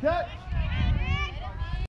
Cut.